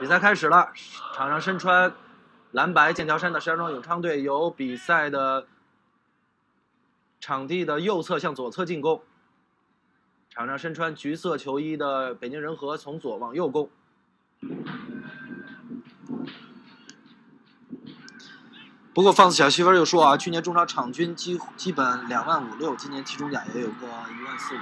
比赛开始了，场上身穿蓝白剑桥山的石家庄永昌队由比赛的场地的右侧向左侧进攻。场上身穿橘色球衣的北京人和从左往右攻。不过放肆小媳妇又说啊，去年中超场均基基本两万五六，今年踢中甲也有个一万四五，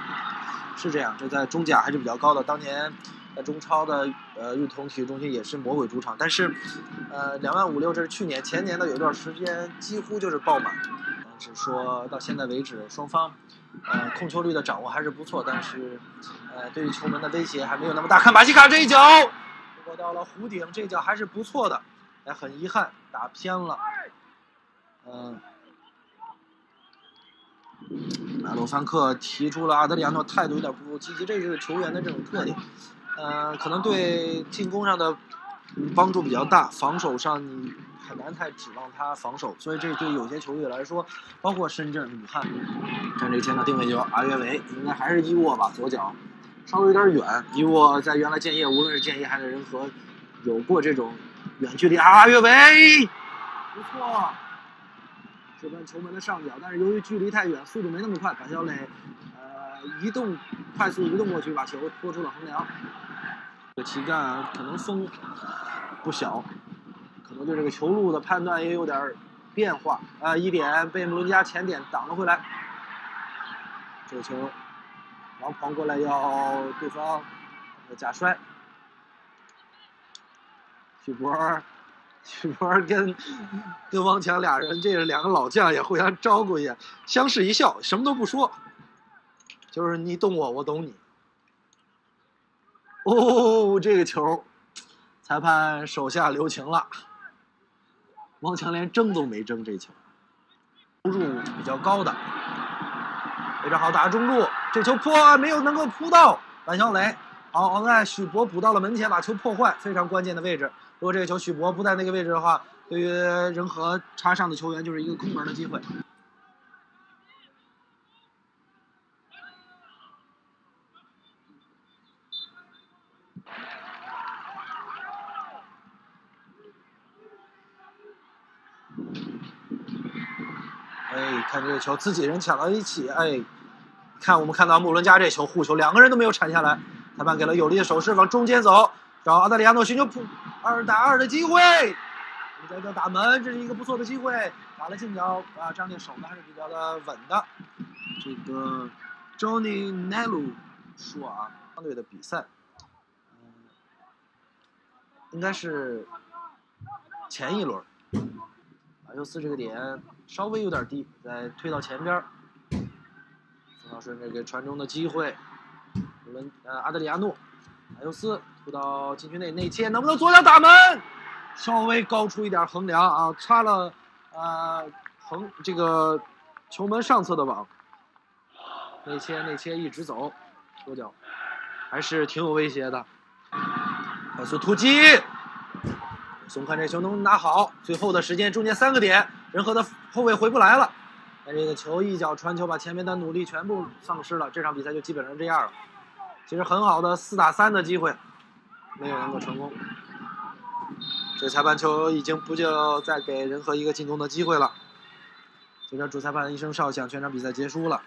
是这样，这在中甲还是比较高的。当年。在中超的呃运通体育中心也是魔鬼主场，但是，呃两万五六这是去年前年的有一段时间几乎就是爆满，但是说到现在为止双方，呃控球率的掌握还是不错，但是，呃对于球门的威胁还没有那么大。看马西卡这一脚，过到了弧顶，这一脚还是不错的，哎很遗憾打偏了，嗯，马洛凡克提出了阿德里亚诺态度有点不够积极，这就是球员的这种特点。呃，可能对进攻上的帮助比较大，防守上你很难太指望他防守，所以这对有些球队来说，包括深圳、武汉，看这个前场定位球，阿约维应该还是伊沃吧，左脚稍微有点远。伊沃在原来建业，无论是建业还是仁和，有过这种远距离。阿约维不错，这边球门的上角，但是由于距离太远，速度没那么快，板小磊呃移动快速移动过去，把球拖出了横梁。这个旗杆可能风不小，可能对这个球路的判断也有点变化啊！一点被穆伦加前点挡了回来，这个球王鹏过来要对方假摔，许博，许博跟跟王强俩人，这两个老将，也互相招呼一下，相视一笑，什么都不说，就是你懂我，我懂你。哦，这个球，裁判手下留情了。王强连争都没争这球，出入比较高的，非常好打中路，这球破没有能够扑到板小磊，好，恩爱许博补到了门前，把球破坏，非常关键的位置。如果这个球许博不在那个位置的话，对于仁和插上的球员就是一个空门的机会。哎，看这个球，自己人抢到一起，哎，看我们看到穆伦加这球护球，两个人都没有铲下来，裁判给了有力的手势，往中间走，找阿德里亚诺寻求扑二打二的机会，我们在这打门，这是一个不错的机会，打了近角，啊，张力守的还是比较的稳的。这个 Johnny Nelu 说啊，相对的比赛，应该是前一轮。马修斯这个点稍微有点低，再推到前边儿。冯老顺这个传中的机会，我们呃阿德里亚诺，马修斯突到禁区内内切，能不能左脚打门？稍微高出一点横梁啊，擦了呃横这个球门上侧的网。内切内切一直走，左脚还是挺有威胁的。快速突击。松宽这球能拿好，最后的时间中间三个点，仁和的后卫回不来了，那这个球一脚传球把前面的努力全部丧失了，这场比赛就基本上这样了。其实很好的四打三的机会，没有能够成功。这裁判球已经不就再给仁和一个进攻的机会了。随着主裁判一声哨响，全场比赛结束了。